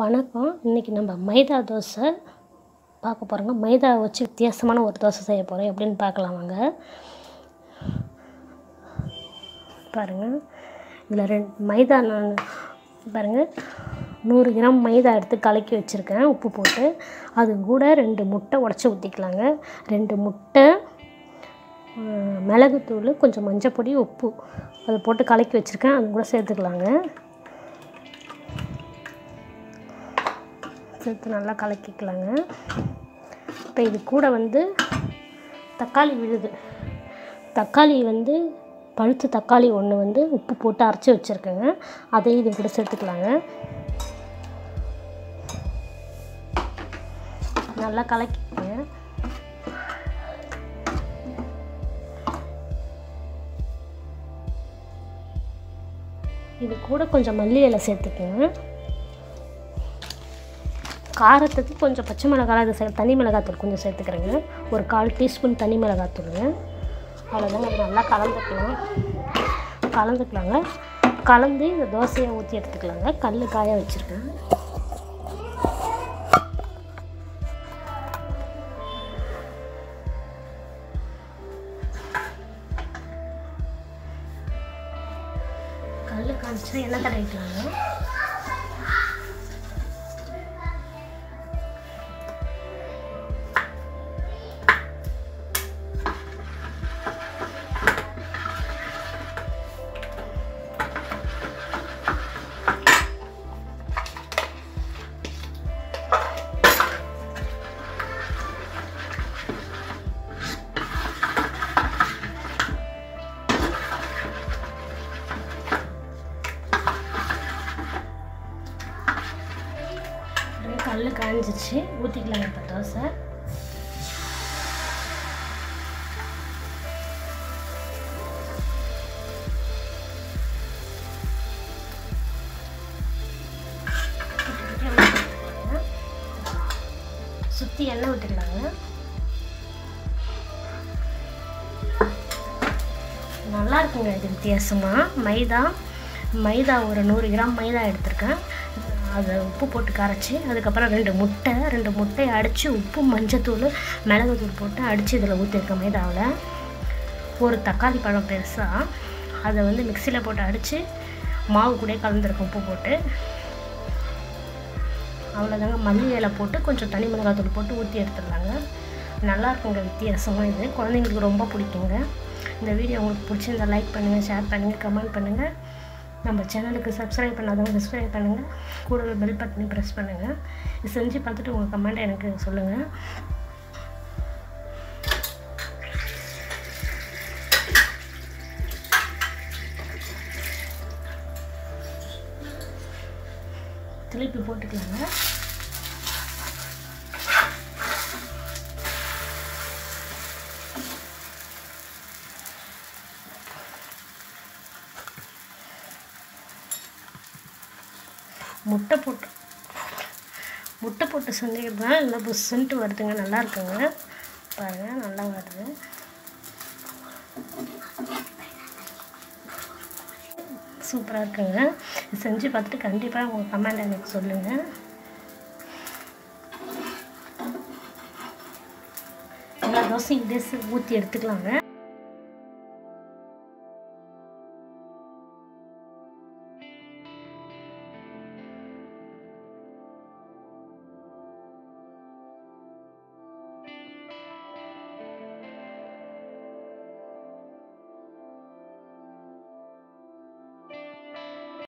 வணக்கம். இன்றைக்கி நம்ம மைதா தோசை பார்க்க போகிறோங்க மைதா வச்சு வித்தியாசமான ஒரு தோசை செய்ய போகிறோம் எப்படின்னு பார்க்கலாம் வாங்க. பாருங்கள் இதில் ரெண்டு மைதா நான் பாருங்கள் நூறு கிராம் மைதா எடுத்து கலக்கி வச்சுருக்கேன். உப்பு போட்டு. அது கூட ரெண்டு முட்டை உடச்சி ஊற்றிக்கலாங்க ரெண்டு முட்டை மிளகுத்தூள் கொஞ்சம் மஞ்சப்பொடி உப்பு. அதை போட்டு கலக்கி வச்சுருக்கேன். அது கூட சேர்த்துக்கலாங்க. சேர்த்து நல்லா கலக்கிக்கலாங்க. இப்போ இது கூட வந்து தக்காளி விழுது. தக்காளி வந்து பழுத்த தக்காளி ஒன்று வந்து உப்பு போட்டு அரைச்சி வச்சுருக்கேங்க. அதையும் இது கூட சேர்த்துக்கலாங்க. நல்லா கலக்கிக்கங்க. இது கூட கொஞ்சம் மல்லி இலை சேர்த்துக்கோங்க. காரத்துக்கு கொஞ்சம் பச்சை மிளகாய் இது சே தனி மிளகாத்தூள் கொஞ்சம் சேர்த்துக்கிறேங்க. ஒரு கால் டீஸ்பூன் தனி மிளகாத்தூளுங்க. அவ்வளோதாங்க அது நல்லா கலந்துக்கலாம் கலந்துக்கலாங்க. கலந்து இந்த தோசையை ஊற்றி எடுத்துக்கலாங்க. கல் காய வச்சுருக்கேன். கல் காய்ச்சா எண்ணெய் தடவிக்கலாங்க. கல் காய்ஞ்சிச்சு ஊற்றிக்கலாம் இப்போ தோசை. சுற்றி எண்ணெய் விட்டுக்கலாங்க நல்லா இருக்குங்க இது வித்தியாசமாக மைதா. மைதா ஒரு நூறு கிராம் மைதா எடுத்திருக்கேன். அதை உப்பு போட்டு கரைச்சி அதுக்கப்புறம் ரெண்டு முட்டை ரெண்டு முட்டையை அடித்து உப்பு மஞ்சத்தூள் மிளகுத்தூள் போட்டு அடித்து இதில் ஊற்றிருக்க மைதாவில். ஒரு தக்காளி பழம் பெருசாக அதை வந்து மிக்சியில் போட்டு அடித்து மாவு கூட கலந்துருக்கும் உப்பு போட்டு. அவ்வளோதாங்க மல்லி இலை போட்டு கொஞ்சம் தனி மிளகாத்தூள் போட்டு ஊற்றி எடுத்துடலாங்க. நல்லாயிருக்குங்க வித்தியாசமாக இது. குழந்தைங்களுக்கு ரொம்ப பிடிக்குங்க. இந்த வீடியோ உங்களுக்கு பிடிச்சிருந்தா லைக் பண்ணுங்கள் ஷேர் பண்ணுங்கள் கமெண்ட் பண்ணுங்கள் நம்ம சேனலுக்கு சப்ஸ்கிரைப் பண்ணாதவங்க சப்ஸ்கிரைப் பண்ணுங்கள் கூடவே பெல் பட்டனையும் ப்ரெஸ் பண்ணுங்கள் இது செஞ்சு பார்த்துட்டு உங்கள் கமெண்ட் எனக்கு சொல்லுங்கள் திருப்பி போட்டுக்கலாங்க. முட்டை போட்டு. முட்டை போட்டு செஞ்சுக்கிட்டு நல்லா இல்லை வருதுங்க. நல்லா இருக்குங்க. பாருங்கள் நல்லா வருது. சூப்பராக இருக்குங்க. இது செஞ்சு பார்த்துட்டு கண்டிப்பாக உங்கள் கமெண்ட் எனக்கு சொல்லுங்கள் எல்லா தோசையும் இதே ஊற்றி எடுத்துக்கலாங்க.